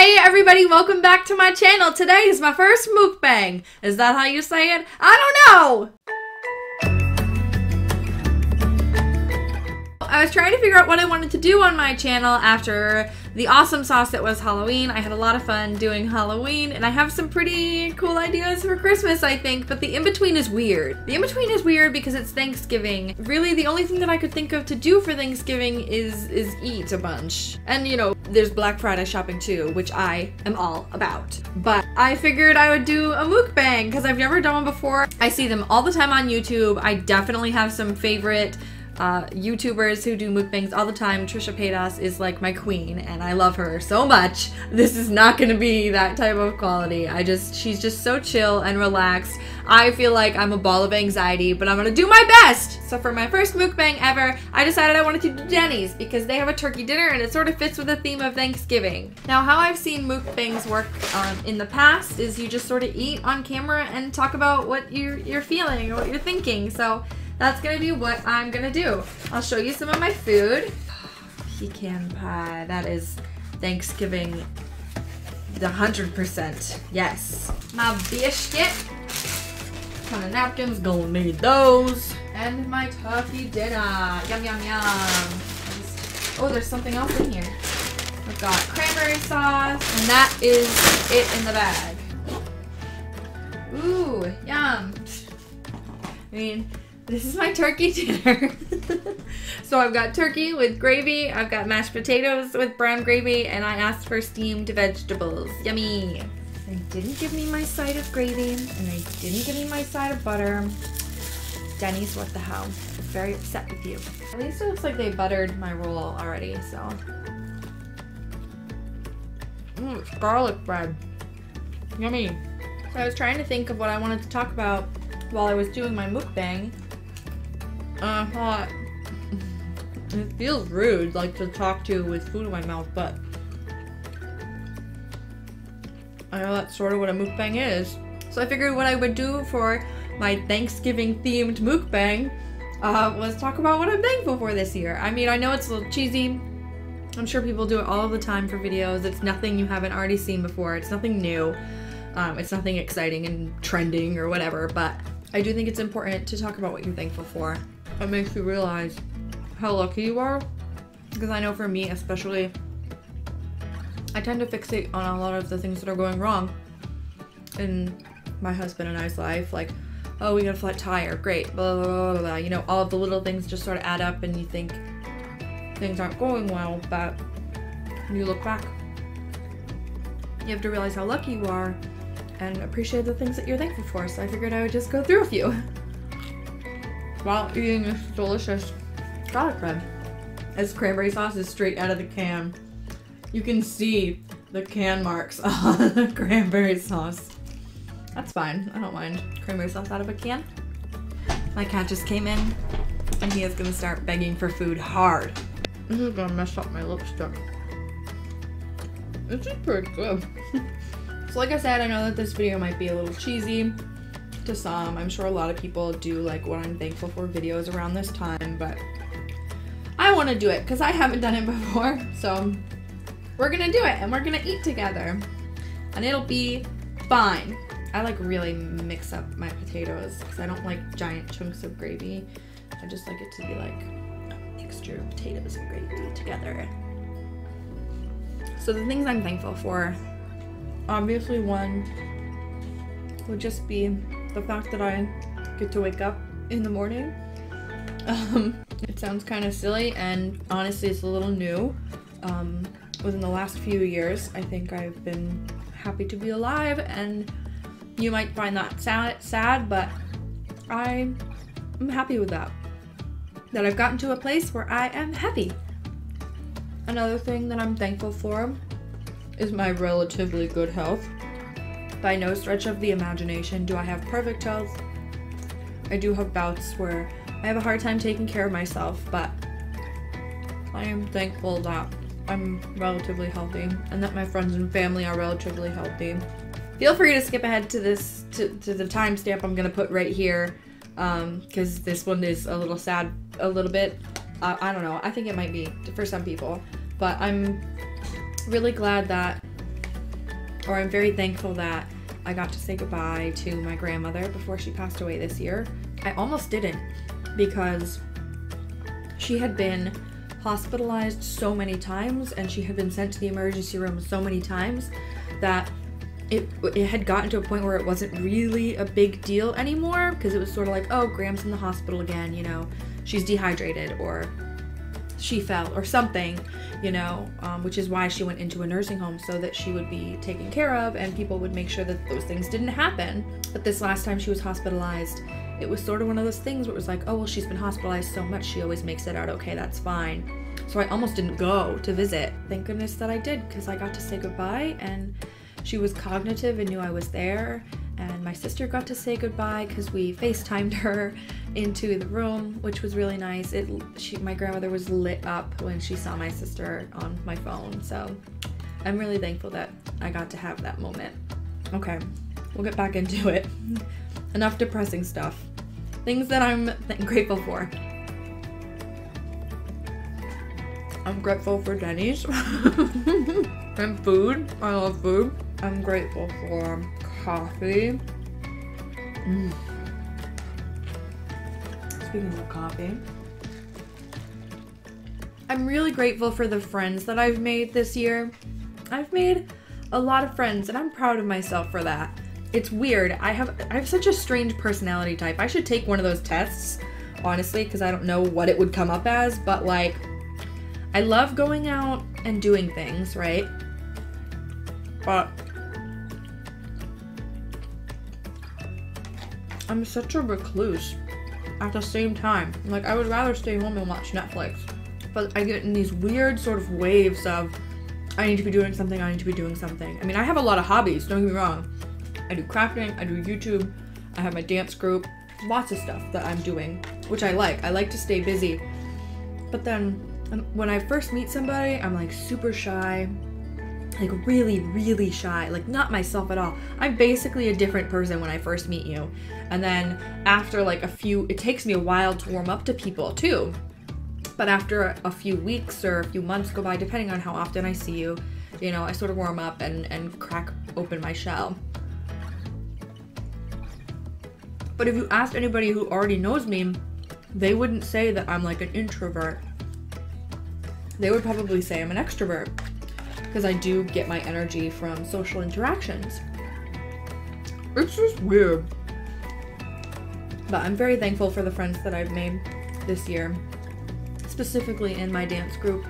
Hey everybody, welcome back to my channel. Today is my first mukbang. Is that how you say it? I don't know! I was trying to figure out what I wanted to do on my channel after the awesome sauce that was Halloween. I had a lot of fun doing Halloween and I have some pretty cool ideas for Christmas, I think, but the in-between is weird. The in-between is weird because it's Thanksgiving. Really, the only thing that I could think of to do for Thanksgiving is is eat a bunch. And you know, there's Black Friday shopping too, which I am all about. But I figured I would do a mukbang because I've never done one before. I see them all the time on YouTube. I definitely have some favorite uh, YouTubers who do mukbangs all the time. Trisha Paytas is like my queen, and I love her so much. This is not gonna be that type of quality. I just, she's just so chill and relaxed. I feel like I'm a ball of anxiety, but I'm gonna do my best. So for my first mukbang ever, I decided I wanted to do Denny's because they have a turkey dinner and it sort of fits with the theme of Thanksgiving. Now, how I've seen mukbangs work um, in the past is you just sort of eat on camera and talk about what you're, you're feeling or what you're thinking. So that's gonna be what I'm gonna do. I'll show you some of my food. Pecan pie, that is Thanksgiving the 100%, yes. My biscuit, ton of napkins, gonna need those. And my turkey dinner, yum yum yum. Oh, there's something else in here. I've got cranberry sauce, and that is it in the bag. Ooh, yum. I mean, this is my turkey dinner. so I've got turkey with gravy, I've got mashed potatoes with brown gravy, and I asked for steamed vegetables. Yummy. They didn't give me my side of gravy, and they didn't give me my side of butter. Denny's, what the hell? I'm very upset with you. At least it looks like they buttered my roll already, so. Mmm, it's garlic bread. Yummy. So I was trying to think of what I wanted to talk about while I was doing my mukbang, I thought it feels rude, like to talk to with food in my mouth, but I know that's sort of what a mukbang is. So I figured what I would do for my Thanksgiving themed mukbang uh, was talk about what I'm thankful for this year. I mean, I know it's a little cheesy. I'm sure people do it all the time for videos. It's nothing you haven't already seen before. It's nothing new. Um, it's nothing exciting and trending or whatever, but I do think it's important to talk about what you're thankful for it makes you realize how lucky you are. Because I know for me, especially, I tend to fixate on a lot of the things that are going wrong in my husband and I's life. Like, oh, we got a flat tire, great, blah, blah, blah, blah. You know, all of the little things just sort of add up and you think things aren't going well, but when you look back, you have to realize how lucky you are and appreciate the things that you're thankful for. So I figured I would just go through a few. While eating this delicious garlic bread. This cranberry sauce is straight out of the can. You can see the can marks on the cranberry sauce. That's fine. I don't mind cranberry sauce out of a can. My cat just came in and he is gonna start begging for food hard. This is gonna mess up my lipstick. This is pretty good. so like I said, I know that this video might be a little cheesy to some. I'm sure a lot of people do like what I'm thankful for videos around this time, but I want to do it because I haven't done it before. So we're gonna do it and we're gonna eat together and it'll be fine. I like really mix up my potatoes because I don't like giant chunks of gravy. I just like it to be like a mixture of potatoes and gravy together. So the things I'm thankful for, obviously one would just be the fact that I get to wake up in the morning. Um, it sounds kind of silly and honestly it's a little new. Um, within the last few years, I think I've been happy to be alive and you might find that sad, sad but I am happy with that. That I've gotten to a place where I am happy. Another thing that I'm thankful for is my relatively good health. By no stretch of the imagination do I have perfect health. I do have bouts where I have a hard time taking care of myself, but I am thankful that I'm relatively healthy and that my friends and family are relatively healthy. Feel free to skip ahead to this, to, to the timestamp I'm gonna put right here, because um, this one is a little sad, a little bit. Uh, I don't know, I think it might be for some people, but I'm really glad that or I'm very thankful that I got to say goodbye to my grandmother before she passed away this year. I almost didn't because she had been hospitalized so many times and she had been sent to the emergency room so many times that it, it had gotten to a point where it wasn't really a big deal anymore because it was sort of like, oh, Gram's in the hospital again, you know, she's dehydrated or she fell or something, you know, um, which is why she went into a nursing home so that she would be taken care of and people would make sure that those things didn't happen. But this last time she was hospitalized, it was sort of one of those things where it was like, oh, well, she's been hospitalized so much, she always makes it out okay, that's fine. So I almost didn't go to visit. Thank goodness that I did because I got to say goodbye and she was cognitive and knew I was there. And my sister got to say goodbye because we FaceTimed her into the room, which was really nice. It she my grandmother was lit up when she saw my sister on my phone. So I'm really thankful that I got to have that moment. Okay, we'll get back into it. Enough depressing stuff. Things that I'm th- grateful for. I'm grateful for Denny's and food. I love food. I'm grateful for coffee. Mm. Speaking of coffee, I'm really grateful for the friends that I've made this year. I've made a lot of friends and I'm proud of myself for that. It's weird. I have I have such a strange personality type. I should take one of those tests, honestly, because I don't know what it would come up as, but like I love going out and doing things, right? But I'm such a recluse at the same time. Like, I would rather stay home and watch Netflix. But I get in these weird sort of waves of, I need to be doing something, I need to be doing something. I mean, I have a lot of hobbies, don't get me wrong. I do crafting, I do YouTube, I have my dance group, lots of stuff that I'm doing, which I like. I like to stay busy. But then um, when I first meet somebody, I'm like super shy like really, really shy, like not myself at all. I'm basically a different person when I first meet you. And then after like a few, it takes me a while to warm up to people too. But after a few weeks or a few months go by, depending on how often I see you, you know, I sort of warm up and, and crack open my shell. But if you asked anybody who already knows me, they wouldn't say that I'm like an introvert. They would probably say I'm an extrovert because I do get my energy from social interactions. It's just weird. But I'm very thankful for the friends that I've made this year, specifically in my dance group.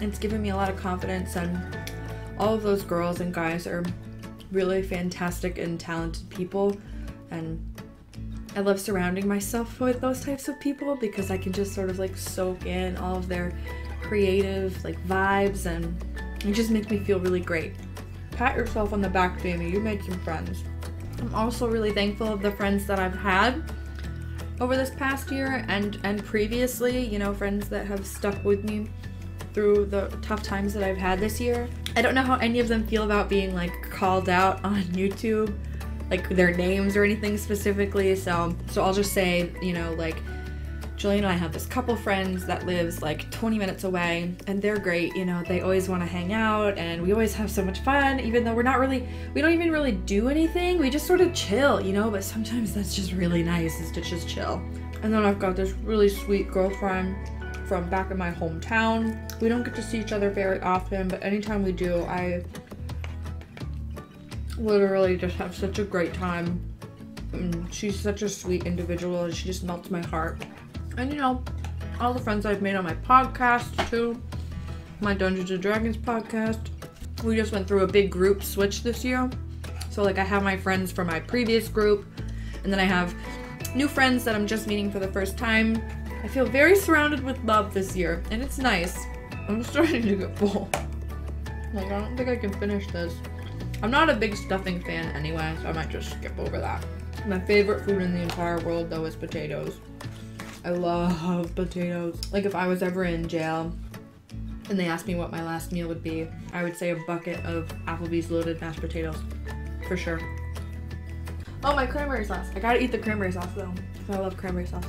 It's given me a lot of confidence, and all of those girls and guys are really fantastic and talented people. And I love surrounding myself with those types of people because I can just sort of like soak in all of their creative like vibes and it just makes me feel really great. Pat yourself on the back, Jamie. You made some friends. I'm also really thankful of the friends that I've had over this past year and and previously, you know, friends that have stuck with me through the tough times that I've had this year. I don't know how any of them feel about being like called out on YouTube, like their names or anything specifically. So so I'll just say, you know, like Julian and I have this couple friends that lives like 20 minutes away, and they're great. You know, they always want to hang out, and we always have so much fun, even though we're not really, we don't even really do anything. We just sort of chill, you know, but sometimes that's just really nice is to just chill. And then I've got this really sweet girlfriend from back in my hometown. We don't get to see each other very often, but anytime we do, I literally just have such a great time. And she's such a sweet individual and she just melts my heart. And you know, all the friends I've made on my podcast too, my Dungeons and Dragons podcast. We just went through a big group switch this year. So like I have my friends from my previous group, and then I have new friends that I'm just meeting for the first time. I feel very surrounded with love this year, and it's nice. I'm starting to get full. Like I don't think I can finish this. I'm not a big stuffing fan anyway, so I might just skip over that. My favorite food in the entire world though is potatoes. I love potatoes. Like if I was ever in jail and they asked me what my last meal would be, I would say a bucket of Applebee's loaded mashed potatoes. For sure. Oh, my cranberry sauce. I gotta eat the cranberry sauce though. I love cranberry sauce.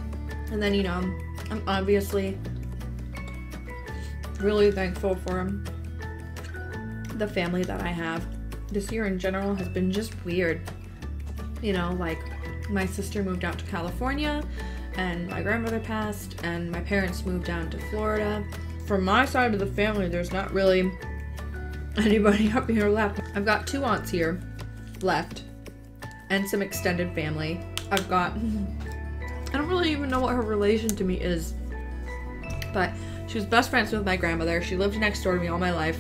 And then, you know, I'm obviously really thankful for the family that I have. this year in general has been just weird. You know, like my sister moved out to California and my grandmother passed and my parents moved down to Florida. From my side of the family, there's not really anybody up here left. I've got two aunts here left and some extended family. I've got I don't really even know what her relation to me is. But she was best friends with my grandmother. She lived next door to me all my life.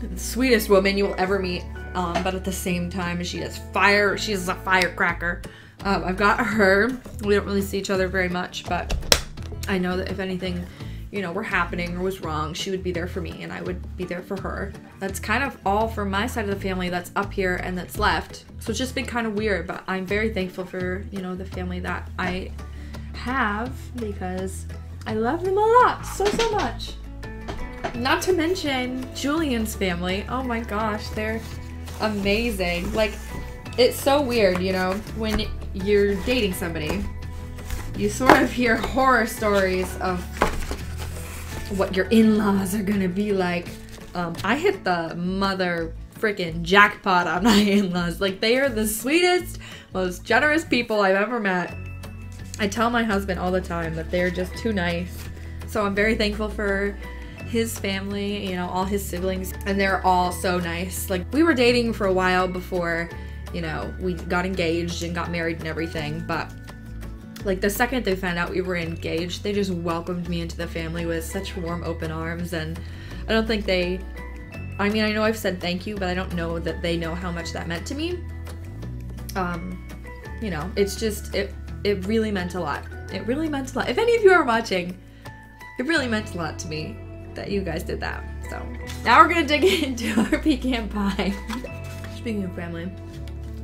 The sweetest woman you will ever meet. Um, but at the same time, she is fire. She's a firecracker. Um, I've got her. We don't really see each other very much, but I know that if anything, you know, were happening or was wrong, she would be there for me and I would be there for her. That's kind of all for my side of the family that's up here and that's left. So it's just been kind of weird, but I'm very thankful for, you know, the family that I have because I love them a lot, so, so much. Not to mention Julian's family. Oh my gosh, they're amazing. Like, it's so weird, you know, when you're dating somebody, you sort of hear horror stories of what your in-laws are gonna be like. Um, I hit the mother freaking jackpot on my in-laws. Like they are the sweetest, most generous people I've ever met. I tell my husband all the time that they're just too nice. So I'm very thankful for his family, you know, all his siblings, and they're all so nice. Like we were dating for a while before, you know, we got engaged and got married and everything, but like the second they found out we were engaged, they just welcomed me into the family with such warm, open arms. And I don't think they, I mean, I know I've said thank you, but I don't know that they know how much that meant to me. Um, you know, it's just, it, it really meant a lot. It really meant a lot. If any of you are watching, it really meant a lot to me that you guys did that. So now we're gonna dig into our pecan pie. Speaking of family,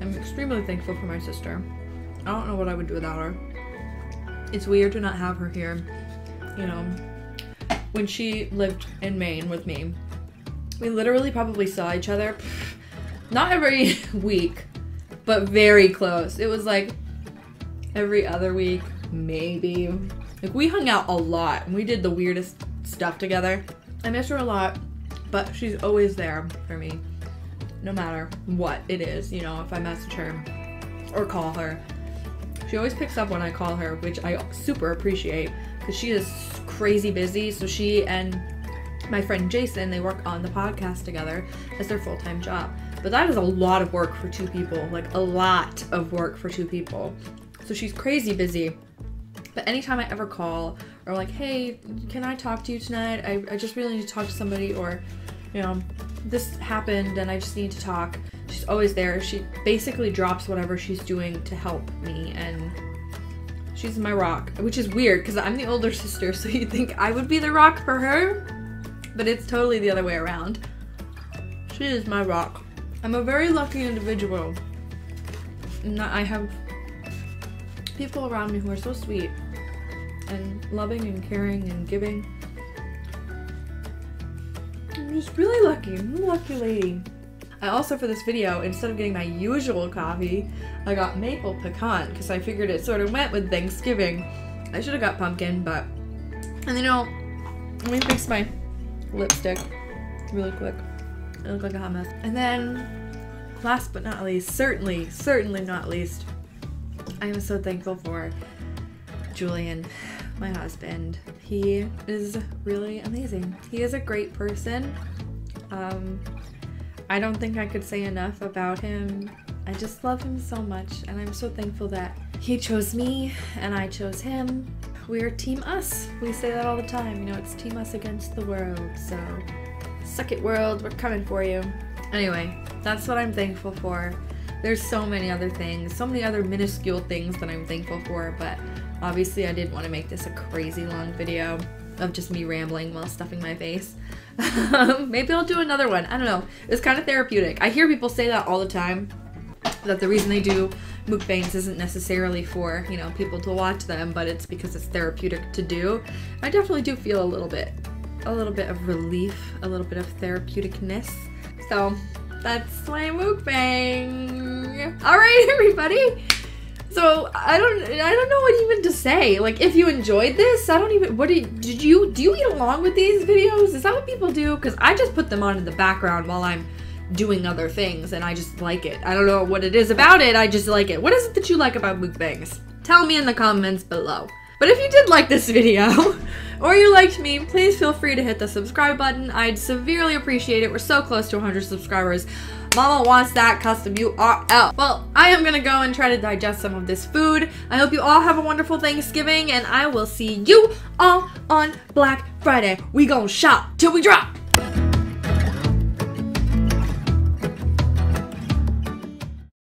I'm extremely thankful for my sister. I don't know what I would do without her it's weird to not have her here. You know, when she lived in Maine with me, we literally probably saw each other not every week, but very close. It was like every other week, maybe. Like we hung out a lot and we did the weirdest stuff together. I miss her a lot, but she's always there for me. No matter what it is, you know, if I message her or call her. She always picks up when I call her, which I super appreciate because she is crazy busy. So she and my friend Jason, they work on the podcast together as their full-time job. But that is a lot of work for two people, like a lot of work for two people. So she's crazy busy. But anytime I ever call or like, hey, can I talk to you tonight? I, I just really need to talk to somebody or, you know, this happened and I just need to talk. She's always there. She basically drops whatever she's doing to help me and she's my rock, which is weird because I'm the older sister, so you'd think I would be the rock for her, but it's totally the other way around. She is my rock. I'm a very lucky individual. I have people around me who are so sweet and loving and caring and giving. Just really lucky. Lucky lady. I also, for this video, instead of getting my usual coffee, I got maple pecan because I figured it sort of went with Thanksgiving. I should have got pumpkin, but... And you know, let me fix my lipstick really quick. I look like a hot mess. And then, last but not least, certainly, certainly not least, I am so thankful for Julian, my husband. He is really amazing. He is a great person. Um, I don't think I could say enough about him. I just love him so much, and I'm so thankful that he chose me and I chose him. We're Team Us. We say that all the time. You know, it's Team Us against the world. So, suck it, world. We're coming for you. Anyway, that's what I'm thankful for. There's so many other things, so many other minuscule things that I'm thankful for, but obviously I didn't want to make this a crazy long video of just me rambling while stuffing my face. Maybe I'll do another one. I don't know. It's kind of therapeutic. I hear people say that all the time. That the reason they do mukbangs isn't necessarily for, you know, people to watch them, but it's because it's therapeutic to do. I definitely do feel a little bit, a little bit of relief, a little bit of therapeuticness. So that's my mukbang. All right, everybody. So I don't I don't know what even to say. Like if you enjoyed this, I don't even what did did you do you eat along with these videos? Is that what people do? Because I just put them on in the background while I'm doing other things and I just like it. I don't know what it is about it, I just like it. What is it that you like about mukbangs? Tell me in the comments below. But if you did like this video, or you liked me, please feel free to hit the subscribe button. I'd severely appreciate it. We're so close to 100 subscribers. Mama wants that custom URL. Well, I am gonna go and try to digest some of this food. I hope you all have a wonderful Thanksgiving, and I will see you all on Black Friday. We gon' shop till we drop.